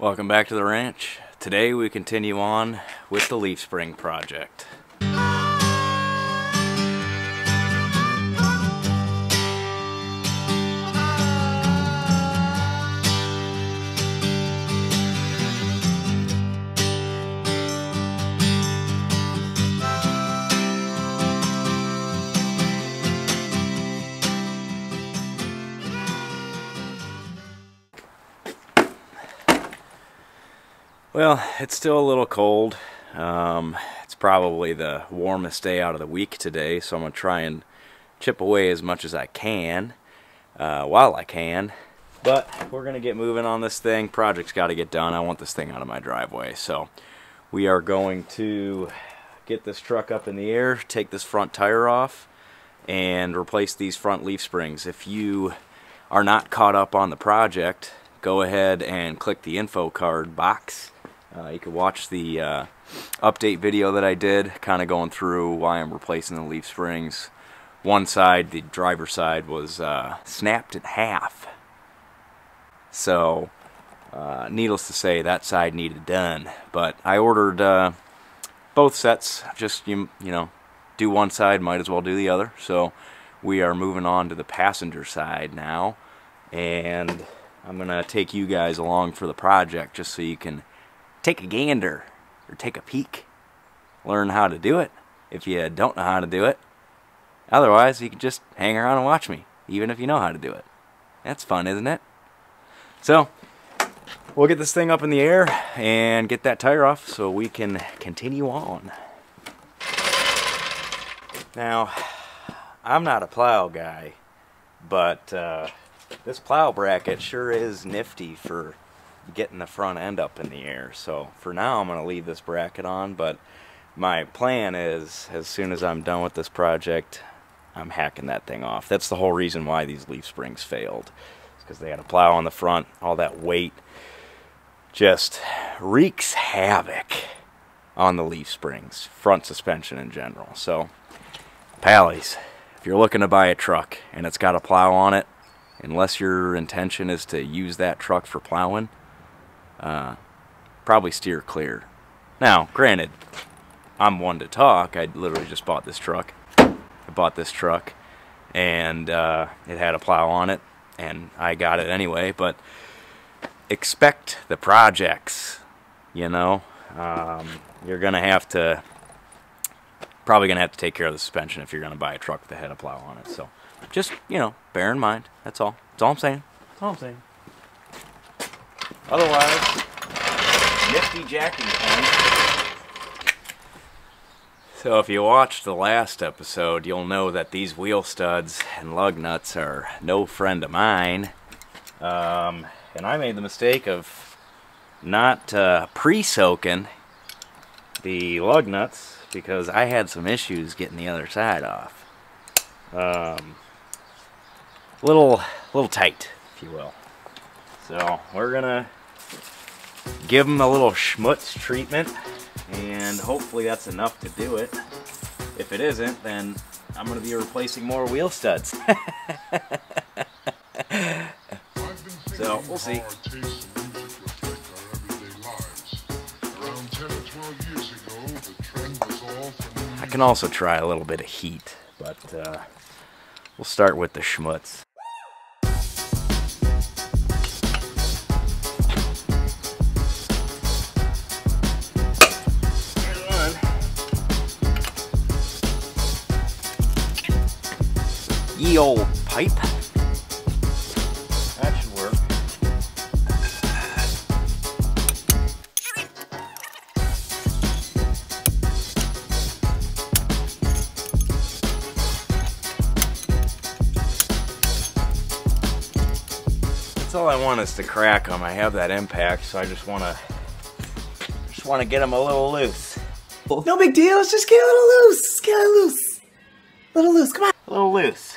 Welcome back to the ranch. Today we continue on with the leaf spring project. Well, it's still a little cold. Um, it's probably the warmest day out of the week today, so I'm going to try and chip away as much as I can uh, while I can. But we're going to get moving on this thing. Project's got to get done. I want this thing out of my driveway. So we are going to get this truck up in the air, take this front tire off, and replace these front leaf springs. If you are not caught up on the project, go ahead and click the info card box uh, you can watch the uh, update video that I did, kind of going through why I'm replacing the leaf springs. One side, the driver side, was uh, snapped in half. So, uh, needless to say, that side needed done. But I ordered uh, both sets, just, you, you know, do one side, might as well do the other. So, we are moving on to the passenger side now. And I'm going to take you guys along for the project just so you can take a gander or take a peek. Learn how to do it if you don't know how to do it. Otherwise, you can just hang around and watch me, even if you know how to do it. That's fun, isn't it? So, we'll get this thing up in the air and get that tire off so we can continue on. Now, I'm not a plow guy, but uh, this plow bracket sure is nifty for getting the front end up in the air. So for now I'm going to leave this bracket on, but my plan is as soon as I'm done with this project, I'm hacking that thing off. That's the whole reason why these leaf springs failed. because they had a plow on the front, all that weight just wreaks havoc on the leaf springs, front suspension in general. So, pallies, if you're looking to buy a truck and it's got a plow on it, unless your intention is to use that truck for plowing, uh, probably steer clear. Now, granted, I'm one to talk. I literally just bought this truck. I bought this truck, and uh, it had a plow on it, and I got it anyway. But expect the projects. You know, um, you're gonna have to probably gonna have to take care of the suspension if you're gonna buy a truck that had a plow on it. So, just you know, bear in mind. That's all. That's all I'm saying. That's all I'm saying. Otherwise, nifty jacking point. So if you watched the last episode, you'll know that these wheel studs and lug nuts are no friend of mine. Um, and I made the mistake of not uh, pre-soaking the lug nuts because I had some issues getting the other side off. Um, little, little tight, if you will. So we're gonna give them a little schmutz treatment and hopefully that's enough to do it. If it isn't, then I'm going to be replacing more wheel studs. so, we'll see. I can also try a little bit of heat, but uh, we'll start with the schmutz. Old pipe. That should work. That's all I want is to crack them. I have that impact, so I just want to just want to get them a little loose. No big deal. Let's just get a little loose. Let's get a little loose. A little loose. Come on. A little loose.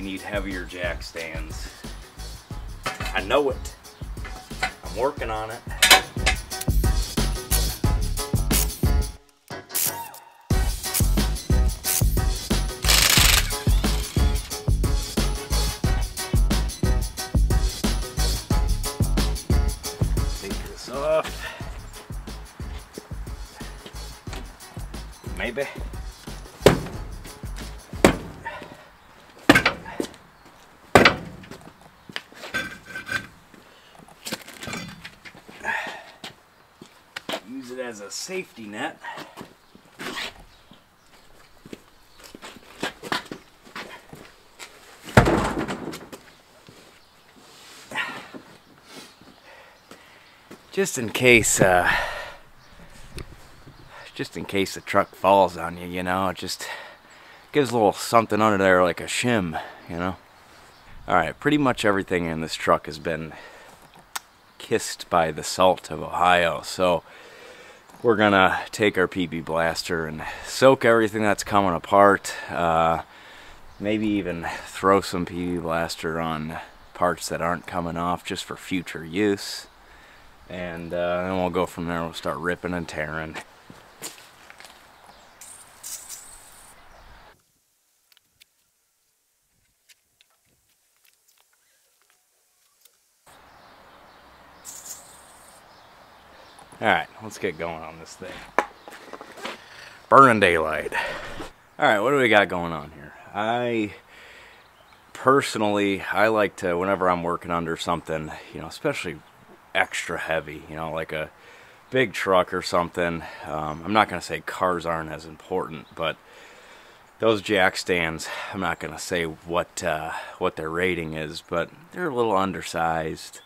I need heavier jack stands. I know it. I'm working on it. Take this off. Maybe. Safety net. Just in case, uh, just in case the truck falls on you, you know, it just gives a little something under there like a shim, you know. Alright, pretty much everything in this truck has been kissed by the salt of Ohio, so we're gonna take our PB blaster and soak everything that's coming apart. Uh, maybe even throw some PB blaster on parts that aren't coming off just for future use. And uh, then we'll go from there. We'll start ripping and tearing. Alright, let's get going on this thing. Burning daylight. Alright, what do we got going on here? I personally, I like to, whenever I'm working under something, you know, especially extra heavy, you know, like a big truck or something. Um, I'm not going to say cars aren't as important, but those jack stands, I'm not going to say what uh, what their rating is, but they're a little undersized.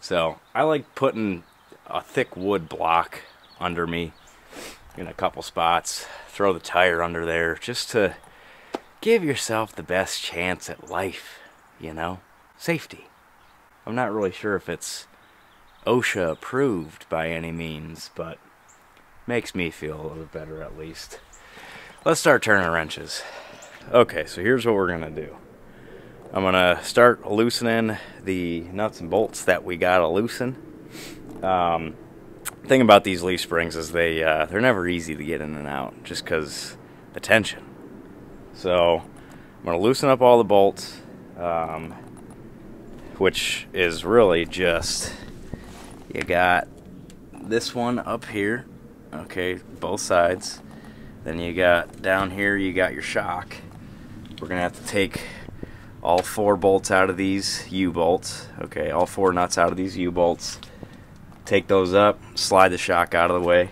So I like putting a thick wood block under me in a couple spots. Throw the tire under there just to give yourself the best chance at life, you know? Safety. I'm not really sure if it's OSHA approved by any means, but makes me feel a little better at least. Let's start turning wrenches. Okay, so here's what we're gonna do. I'm gonna start loosening the nuts and bolts that we gotta loosen. Um, thing about these leaf springs is they uh, they're never easy to get in and out just because the tension. So I'm gonna loosen up all the bolts, um, which is really just you got this one up here, okay, both sides. Then you got down here, you got your shock. We're gonna have to take all four bolts out of these U-bolts, okay, all four nuts out of these U-bolts. Take those up, slide the shock out of the way.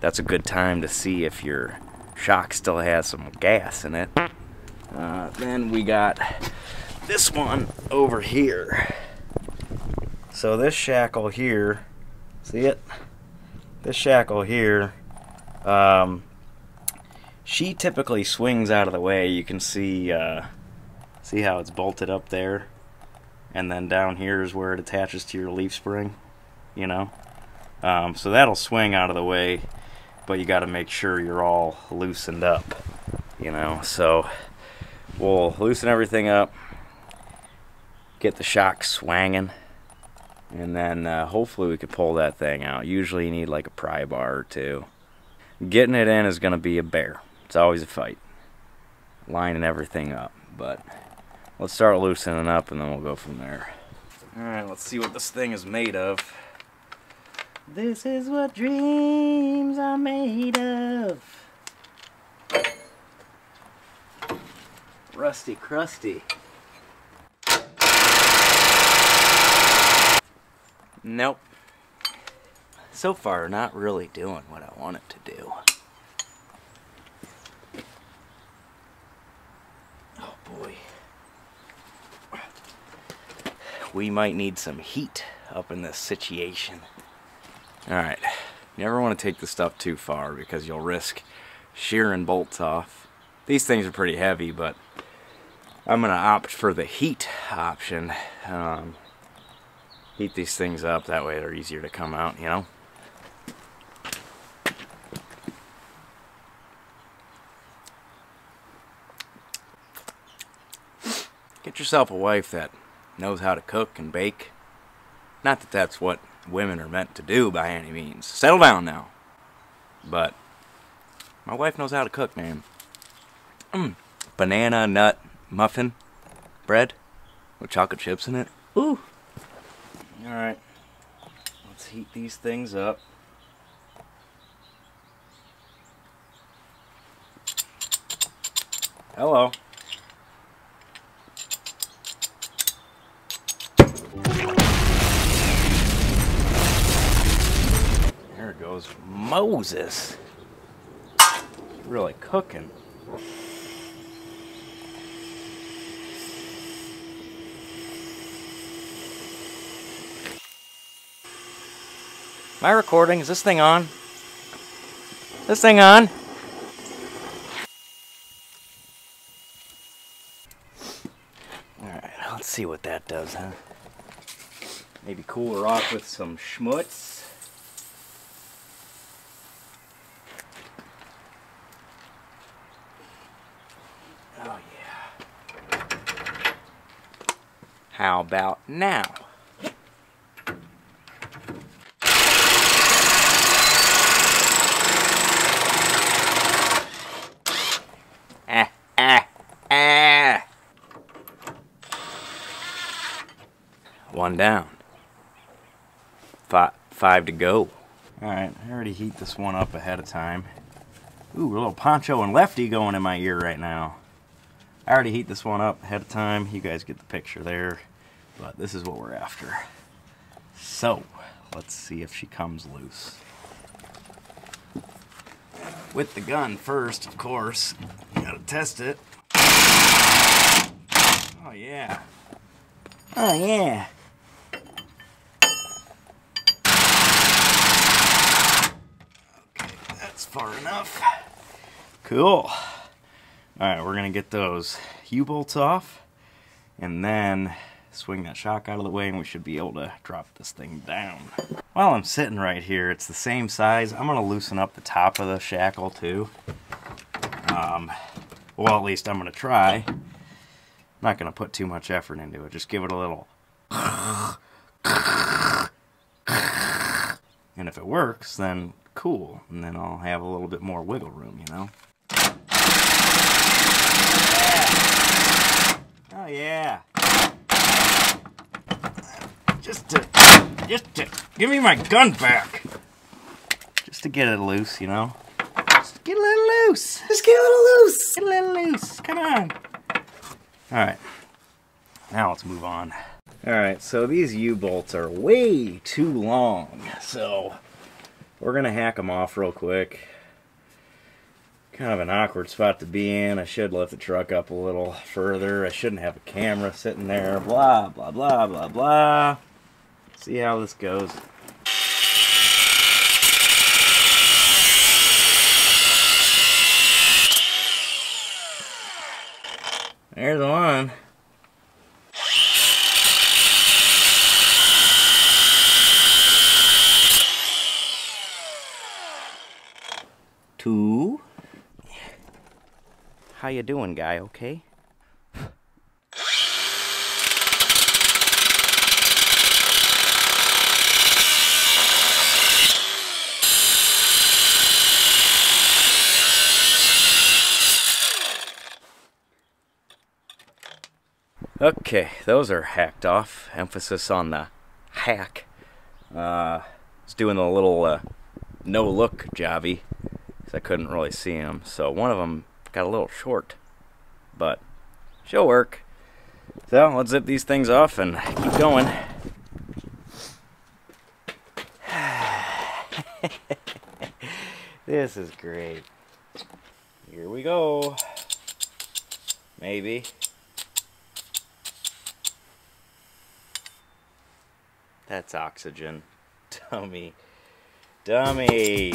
That's a good time to see if your shock still has some gas in it. Uh, then we got this one over here. So this shackle here, see it? This shackle here, um, she typically swings out of the way. You can see, uh, see how it's bolted up there, and then down here is where it attaches to your leaf spring. You know, um, so that'll swing out of the way, but you got to make sure you're all loosened up. You know, so we'll loosen everything up, get the shock swanging and then uh, hopefully we could pull that thing out. Usually you need like a pry bar or two. Getting it in is going to be a bear. It's always a fight. Lining everything up. But let's start loosening up and then we'll go from there. Alright, let's see what this thing is made of. This is what dreams are made of. Rusty crusty. Nope. So far, not really doing what I want it to do. Oh boy. We might need some heat up in this situation. Alright, you never want to take the stuff too far because you'll risk shearing bolts off. These things are pretty heavy, but I'm going to opt for the heat option. Um, heat these things up, that way they're easier to come out, you know? Get yourself a wife that knows how to cook and bake. Not that that's what women are meant to do by any means. Settle down now. But my wife knows how to cook, man. Mm. Banana nut muffin bread with chocolate chips in it. Ooh. All right. Let's heat these things up. Hello. Moses. Really cooking. My recording? Is this thing on? This thing on? Alright, let's see what that does, huh? Maybe cool her off with some schmutz. How about now? Ah, ah, ah. One down. Five, five to go. Alright, I already heat this one up ahead of time. Ooh, a little Pancho and Lefty going in my ear right now. I already heat this one up ahead of time. You guys get the picture there. But this is what we're after. So, let's see if she comes loose. With the gun first, of course. Gotta test it. Oh, yeah. Oh, yeah. Okay, that's far enough. Cool. Alright, we're gonna get those U-bolts off and then swing that shock out of the way and we should be able to drop this thing down. While I'm sitting right here, it's the same size. I'm gonna loosen up the top of the shackle too. Um, well, at least I'm gonna try. I'm not gonna put too much effort into it. Just give it a little. And if it works, then cool. And then I'll have a little bit more wiggle room, you know? Oh yeah. Just to, just to, give me my gun back. Just to get it loose, you know? Just get a little loose. Just get a little loose. Get a little loose. Come on. Alright. Now let's move on. Alright, so these U-bolts are way too long. So we're going to hack them off real quick. Kind of an awkward spot to be in. I should lift the truck up a little further. I shouldn't have a camera sitting there. Blah, blah, blah, blah, blah. See how this goes. There's one. Two. How you doing, guy? Okay? Okay, those are hacked off. Emphasis on the hack. Uh, doing a little uh, no look jobby because I couldn't really see them. So one of them got a little short, but she'll work. So let's zip these things off and keep going. this is great. Here we go. Maybe. That's oxygen. Dummy. Dummy.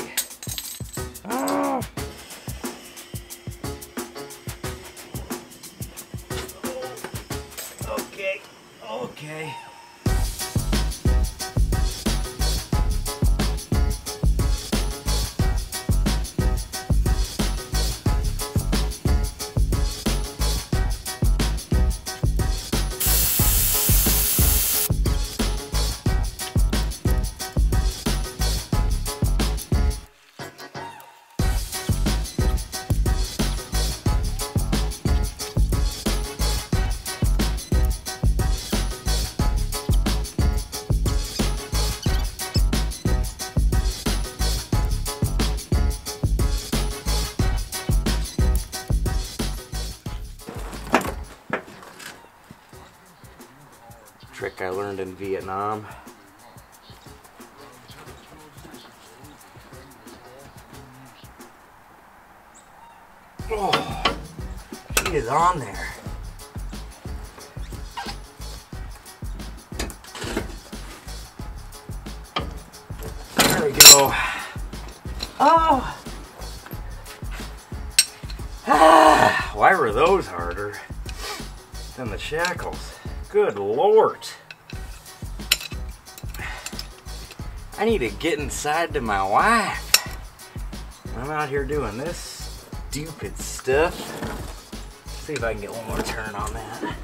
Learned in Vietnam. Oh, she is on there. There we go. Oh. Ah, why were those harder than the shackles? Good lord. I need to get inside to my wife. I'm out here doing this stupid stuff. See if I can get one more turn on that.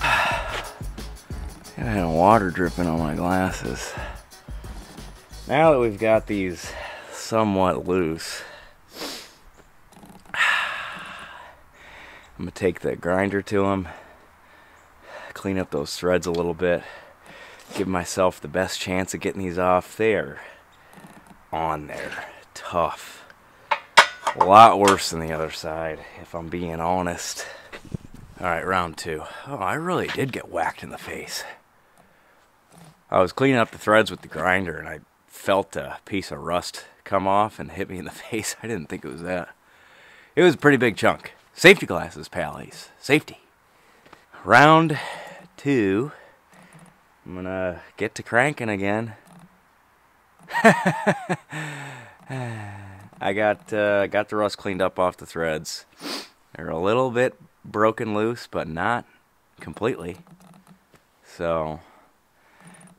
I had water dripping on my glasses. Now that we've got these somewhat loose, I'm gonna take the grinder to them, clean up those threads a little bit, give myself the best chance of getting these off. They are on there, tough. A lot worse than the other side, if I'm being honest. All right, round two. Oh, I really did get whacked in the face. I was cleaning up the threads with the grinder and I felt a piece of rust come off and hit me in the face. I didn't think it was that. It was a pretty big chunk. Safety glasses, pallies. Safety. Round two. I'm gonna get to cranking again. I got uh, got the rust cleaned up off the threads. They're a little bit broken loose, but not completely. So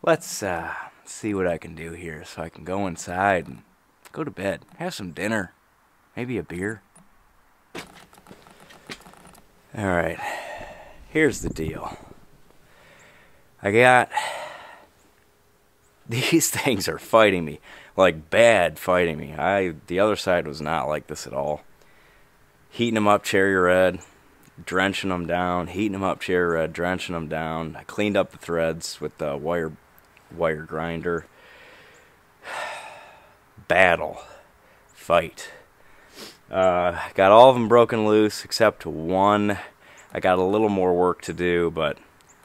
let's uh, see what I can do here, so I can go inside and go to bed, have some dinner, maybe a beer. All right, here's the deal. I got these things are fighting me like bad fighting me. I the other side was not like this at all. Heating them up cherry red, drenching them down, heating them up cherry red, drenching them down. I cleaned up the threads with the wire wire grinder. Battle, fight. Uh, got all of them broken loose except one. I got a little more work to do, but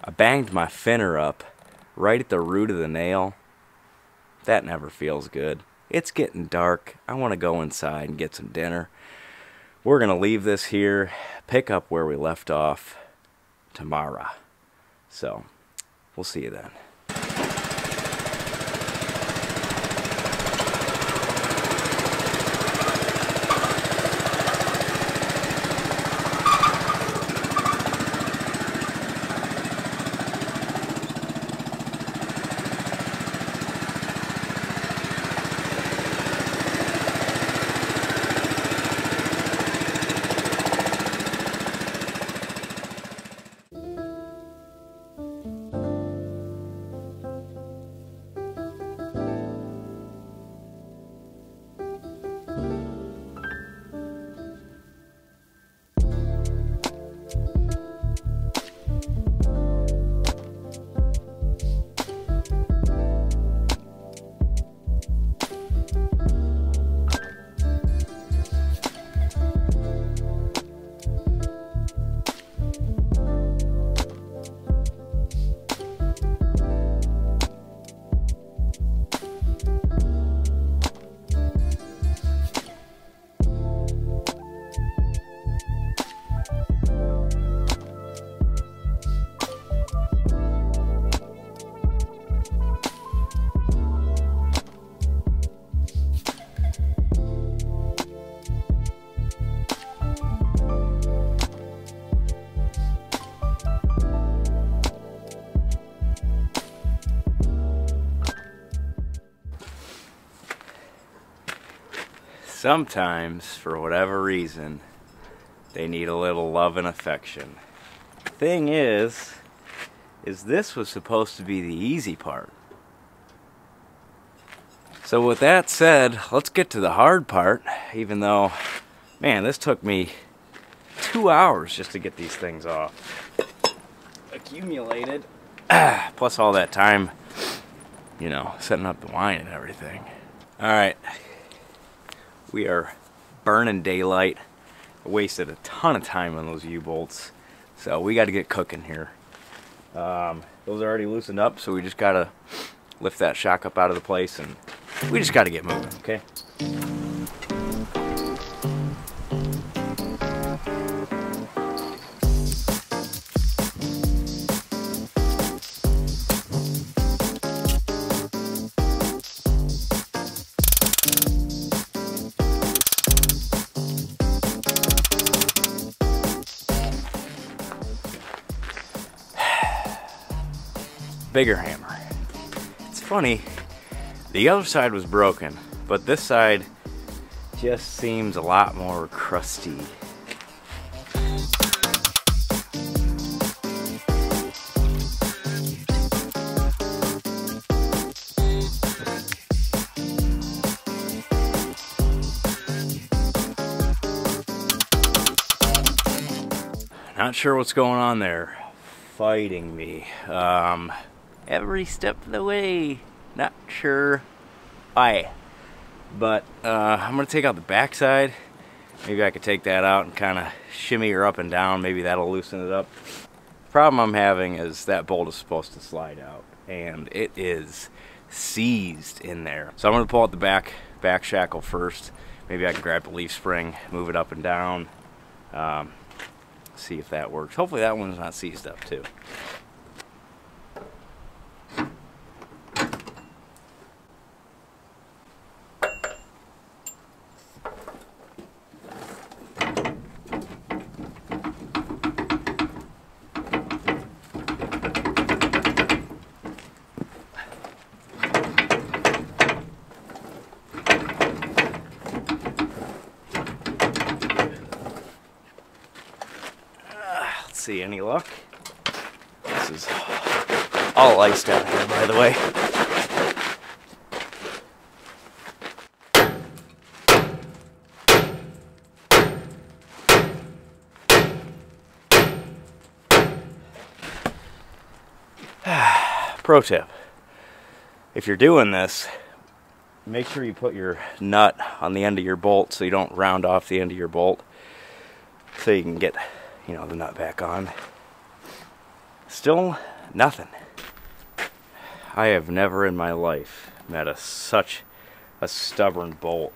I banged my finner up right at the root of the nail. That never feels good. It's getting dark. I want to go inside and get some dinner. We're going to leave this here, pick up where we left off tomorrow. So, we'll see you then. Sometimes, for whatever reason, they need a little love and affection. Thing is, is this was supposed to be the easy part. So with that said, let's get to the hard part, even though, man, this took me two hours just to get these things off. Accumulated, plus all that time, you know, setting up the wine and everything. All right, we are burning daylight. I wasted a ton of time on those U-bolts. So we got to get cooking here. Um, those are already loosened up, so we just gotta lift that shock up out of the place and we just gotta get moving, okay? Bigger hammer. It's funny, the other side was broken, but this side just seems a lot more crusty. Not sure what's going on there. Fighting me. Um, every step of the way. Not sure why. But uh, I'm going to take out the backside. Maybe I could take that out and kind of shimmy her up and down. Maybe that'll loosen it up. Problem I'm having is that bolt is supposed to slide out. And it is seized in there. So I'm going to pull out the back, back shackle first. Maybe I can grab the leaf spring, move it up and down. Um, see if that works. Hopefully that one's not seized up too. See any luck. This is all iced out here, by the way. Pro tip. If you're doing this, make sure you put your nut on the end of your bolt so you don't round off the end of your bolt so you can get you know, the nut back on. Still nothing. I have never in my life met a such a stubborn bolt.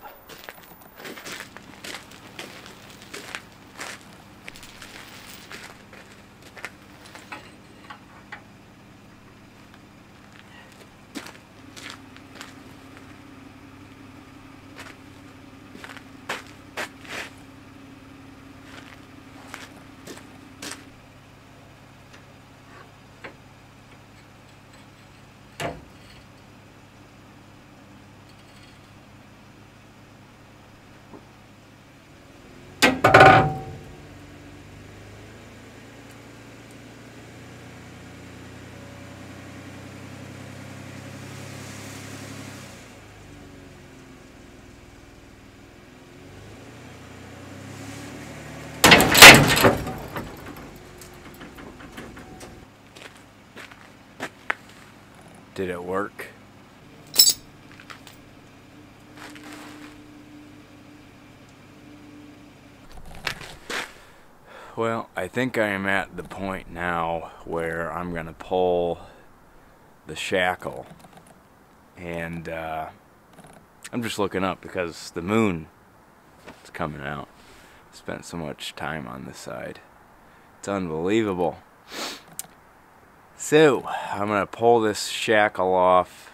Did it work? Well, I think I am at the point now where I'm going to pull the shackle. And uh, I'm just looking up because the moon is coming out. Spent so much time on this side. It's unbelievable. So, I'm going to pull this shackle off,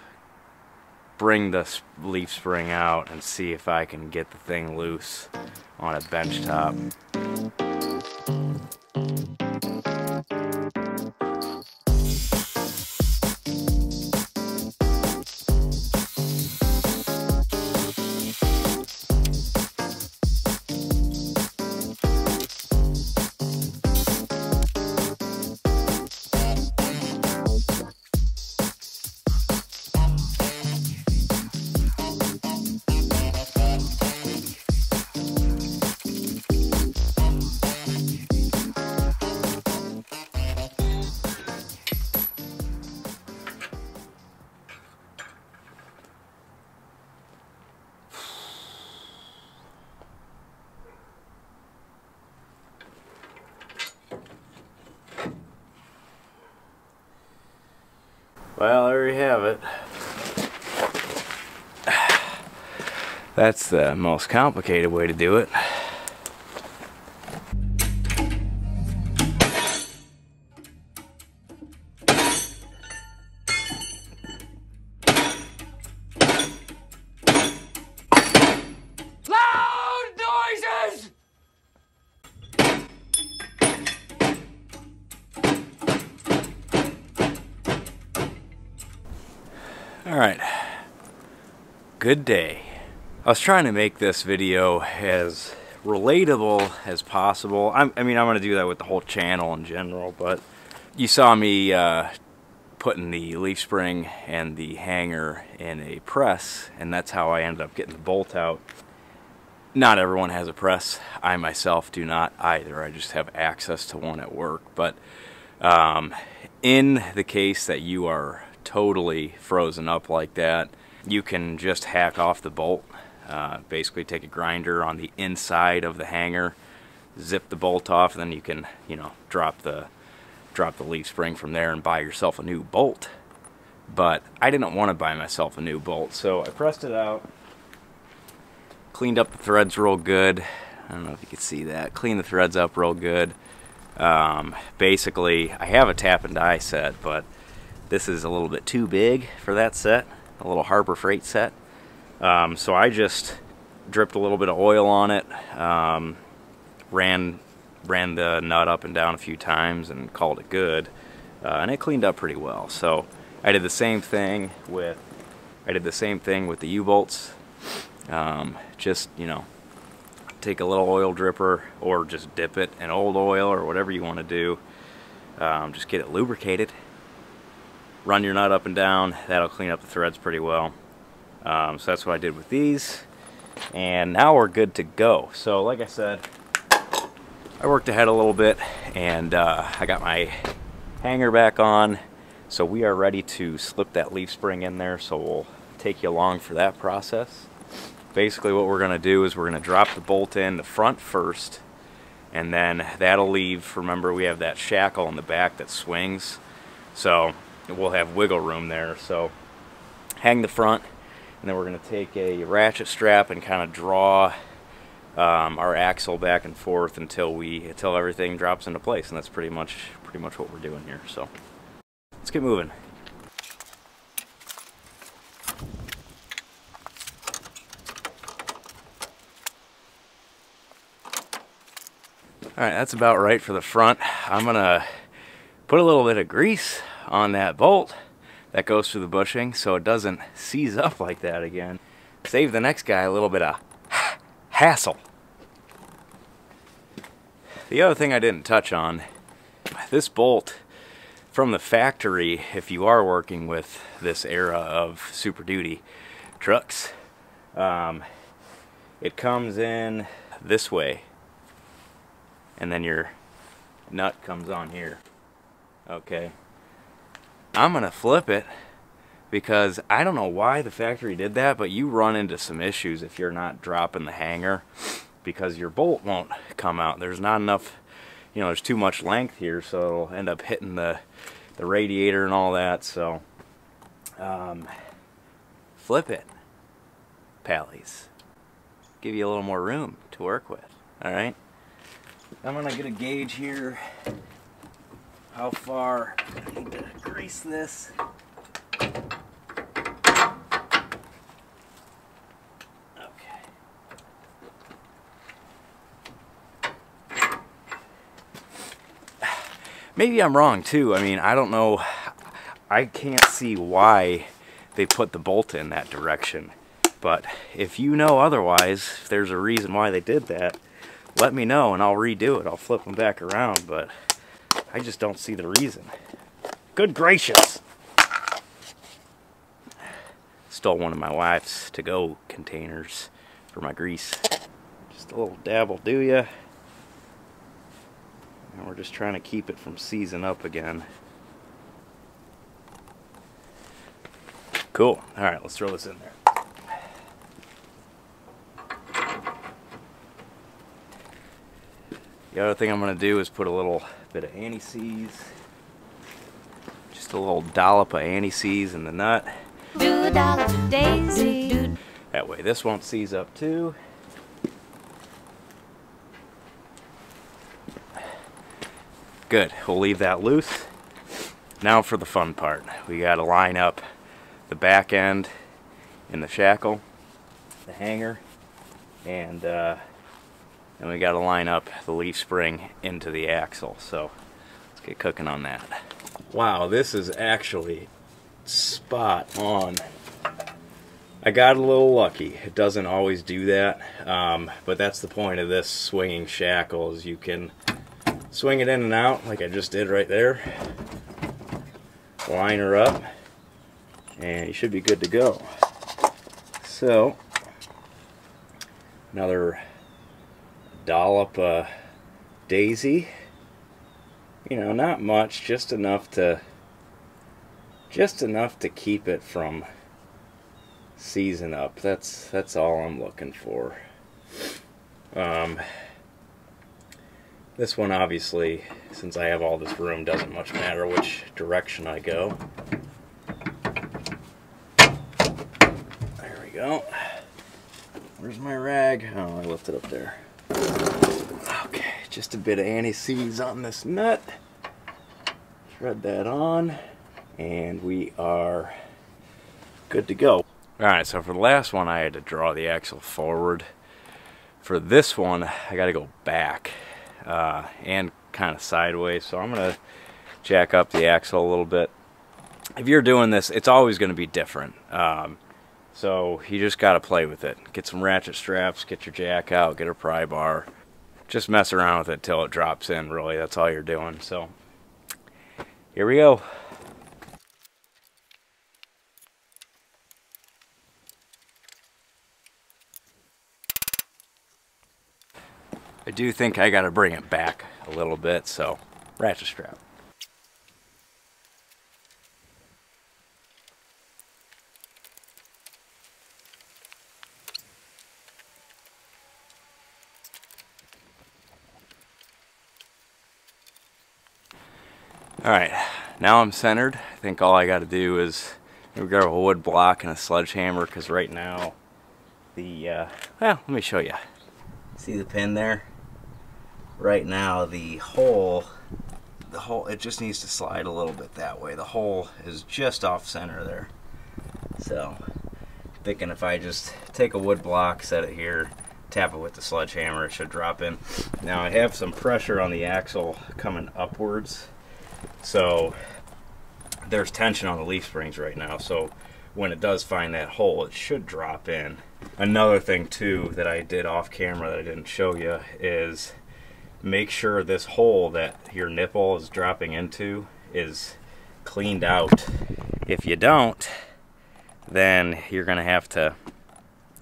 bring the leaf spring out, and see if I can get the thing loose on a bench top. That's the most complicated way to do it. Loud noises! All right. Good day. I was trying to make this video as relatable as possible. I'm, I mean, I'm going to do that with the whole channel in general, but you saw me uh, putting the leaf spring and the hanger in a press, and that's how I ended up getting the bolt out. Not everyone has a press. I myself do not either. I just have access to one at work. But um, in the case that you are totally frozen up like that, you can just hack off the bolt. Uh, basically take a grinder on the inside of the hanger, zip the bolt off, then you can, you know, drop the drop the leaf spring from there and buy yourself a new bolt. But I didn't want to buy myself a new bolt, so I pressed it out, cleaned up the threads real good. I don't know if you can see that. Clean the threads up real good. Um, basically, I have a tap and die set, but this is a little bit too big for that set, a little Harbor Freight set. Um, so I just dripped a little bit of oil on it, um, ran ran the nut up and down a few times, and called it good. Uh, and it cleaned up pretty well. So I did the same thing with I did the same thing with the U-bolts. Um, just you know, take a little oil dripper or just dip it in old oil or whatever you want to do. Um, just get it lubricated. Run your nut up and down. That'll clean up the threads pretty well. Um, so that's what I did with these. And now we're good to go. So like I said, I worked ahead a little bit and uh, I got my hanger back on. So we are ready to slip that leaf spring in there. So we'll take you along for that process. Basically what we're going to do is we're going to drop the bolt in the front first. And then that'll leave, remember we have that shackle in the back that swings. So we'll have wiggle room there. So hang the front and then we're going to take a ratchet strap and kind of draw um, our axle back and forth until we until everything drops into place. And that's pretty much pretty much what we're doing here so. Let's get moving. All right that's about right for the front. I'm gonna put a little bit of grease on that bolt that goes through the bushing so it doesn't seize up like that again. Save the next guy a little bit of hassle. The other thing I didn't touch on, this bolt from the factory, if you are working with this era of Super Duty trucks, um, it comes in this way and then your nut comes on here. Okay. I'm gonna flip it because I don't know why the factory did that, but you run into some issues if you're not dropping the hanger because your bolt won't come out. There's not enough, you know, there's too much length here, so it'll end up hitting the, the radiator and all that. So, um, flip it, pallies. Give you a little more room to work with. All right. I'm gonna get a gauge here how far I need to grease this. Maybe I'm wrong too. I mean, I don't know. I can't see why they put the bolt in that direction. But if you know otherwise, if there's a reason why they did that, let me know and I'll redo it. I'll flip them back around, but I just don't see the reason. Good gracious! Stole one of my wife's to-go containers for my grease. Just a little dab will do ya. And we're just trying to keep it from seizing up again. Cool. Alright, let's throw this in there. The other thing I'm going to do is put a little bit of anti-seize Just a little dollop of anti-seize in the nut. Do a dollar daisy. That way this won't seize up too. Good, we'll leave that loose. Now for the fun part. We gotta line up the back end in the shackle, the hanger, and uh, then we gotta line up the leaf spring into the axle. So let's get cooking on that. Wow, this is actually spot on. I got a little lucky. It doesn't always do that, um, but that's the point of this swinging shackle is you can swing it in and out like I just did right there. Line her up, and you should be good to go. So, another dollop of daisy. You know, not much, just enough to just enough to keep it from season up. That's that's all I'm looking for. Um, this one obviously, since I have all this room, doesn't much matter which direction I go. There we go. Where's my rag? Oh, I left it up there. Okay, just a bit of anti-seize on this nut. Thread that on, and we are good to go. Alright, so for the last one I had to draw the axle forward. For this one, I got to go back uh, and kind of sideways. So I'm to jack up the axle a little bit. If you're doing this, it's always to be different. Um, so you just got to play with it. Get some ratchet straps, get your jack out, get a pry bar. Just mess around with it till it drops in, really. That's all you're doing. So here we go. I do think I got to bring it back a little bit, so ratchet strap. Alright, now I'm centered. I think all I got to do is grab a wood block and a sledgehammer because right now the, uh, well, let me show you. See the pin there? Right now the hole, the hole, it just needs to slide a little bit that way. The hole is just off center there. So, thinking if I just take a wood block, set it here, tap it with the sledgehammer, it should drop in. Now I have some pressure on the axle coming upwards so there's tension on the leaf springs right now. So when it does find that hole, it should drop in. Another thing too that I did off camera that I didn't show you is make sure this hole that your nipple is dropping into is cleaned out. If you don't, then you're gonna have to,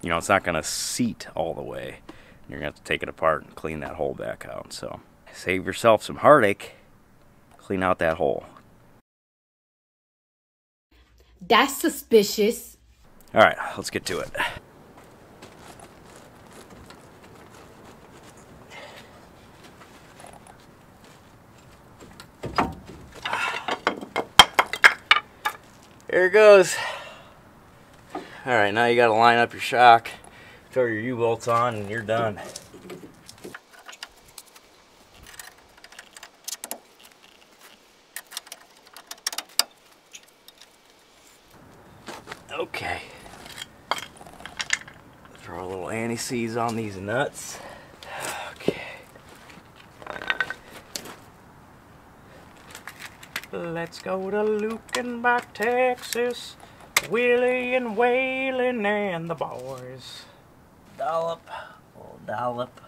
you know, it's not gonna seat all the way. You're gonna have to take it apart and clean that hole back out. So save yourself some heartache clean out that hole. That's suspicious. All right, let's get to it. Here it goes. All right, now you got to line up your shock, throw your U-bolts on, and you're done. Okay. Throw a anti-seize on these nuts. Okay. Let's go to Luckenbach, Texas. Willie and Waylon and the boys. Dollop, little dollop.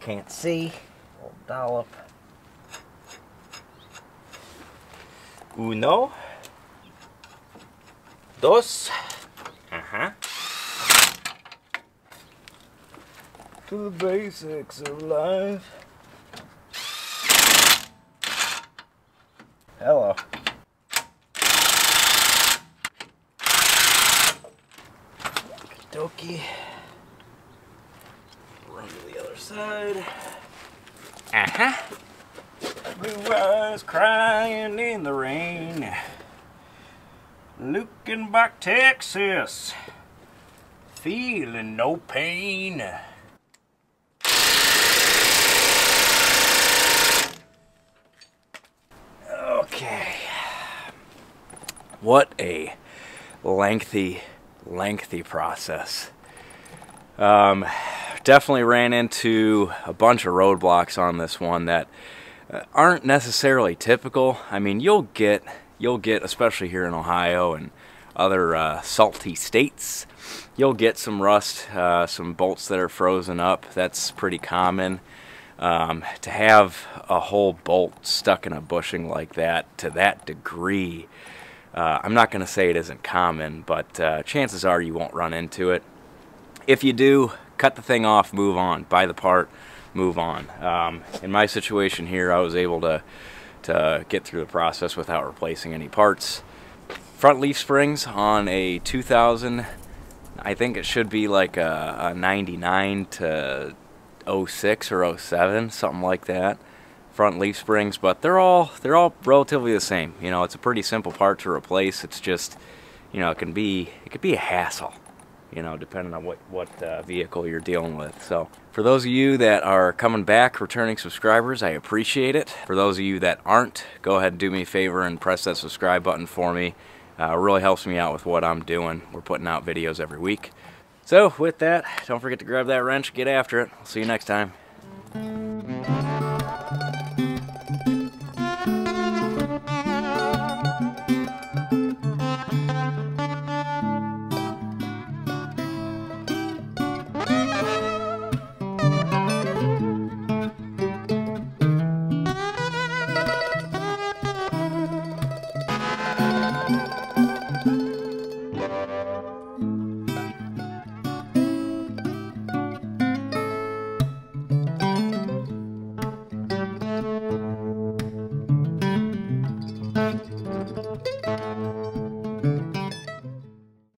Can't see. Little dollop. Uno dos. Uh-huh. To the basics of life. Hello. Dokie. Run to the other side. Uh-huh. Blue eyes crying in the rain. Luckenbach Texas. Feeling no pain. Okay. What a lengthy, lengthy process. Um, definitely ran into a bunch of roadblocks on this one that uh, aren't necessarily typical. I mean, you'll get, you'll get, especially here in Ohio and other uh, salty states, you'll get some rust, uh, some bolts that are frozen up. That's pretty common. Um, to have a whole bolt stuck in a bushing like that to that degree, uh, I'm not going to say it isn't common, but uh, chances are you won't run into it. If you do, cut the thing off, move on, buy the part, move on. Um, in my situation here, I was able to, to get through the process without replacing any parts. Front leaf springs on a 2000, I think it should be like a, a 99 to 06 or 07, something like that. Front leaf springs, but they're all they're all relatively the same. You know, it's a pretty simple part to replace. It's just, you know, it can be it could be a hassle. You know, depending on what what uh, vehicle you're dealing with. So, for those of you that are coming back, returning subscribers, I appreciate it. For those of you that aren't, go ahead and do me a favor and press that subscribe button for me. Uh, it really helps me out with what I'm doing. We're putting out videos every week. So with that, don't forget to grab that wrench, get after it. I'll see you next time.